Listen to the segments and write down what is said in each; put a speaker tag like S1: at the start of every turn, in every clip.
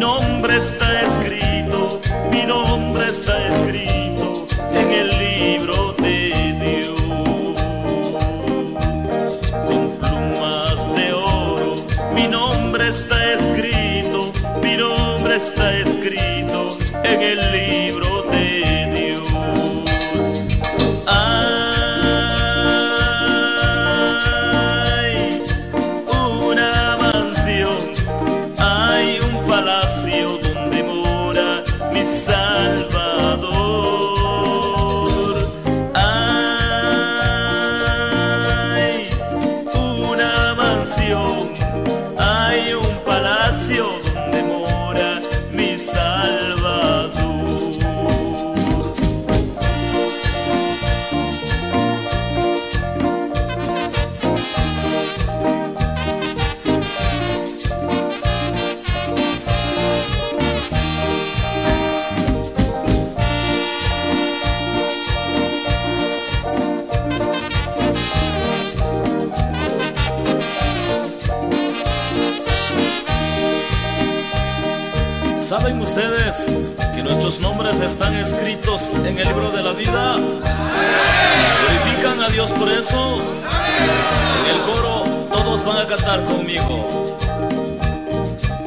S1: mi nombre está escrito, mi nombre está escrito en el libro de Dios. Con plumas de oro, mi nombre está escrito, mi nombre está escrito en el libro ¿Saben ustedes que nuestros nombres están escritos en el libro de la vida? ¿Glorifican a Dios por eso? En el coro todos van a cantar conmigo.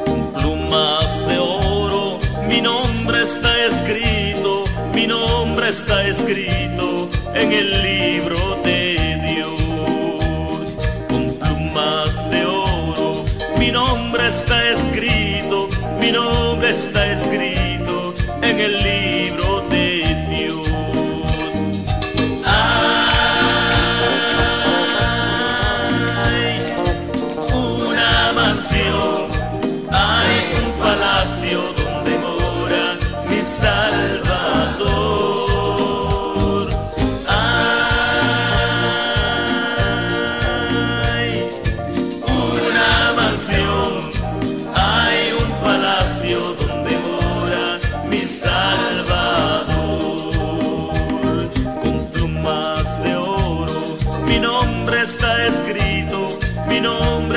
S1: Con plumas de oro, mi nombre está escrito, mi nombre está escrito en el libro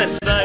S1: The.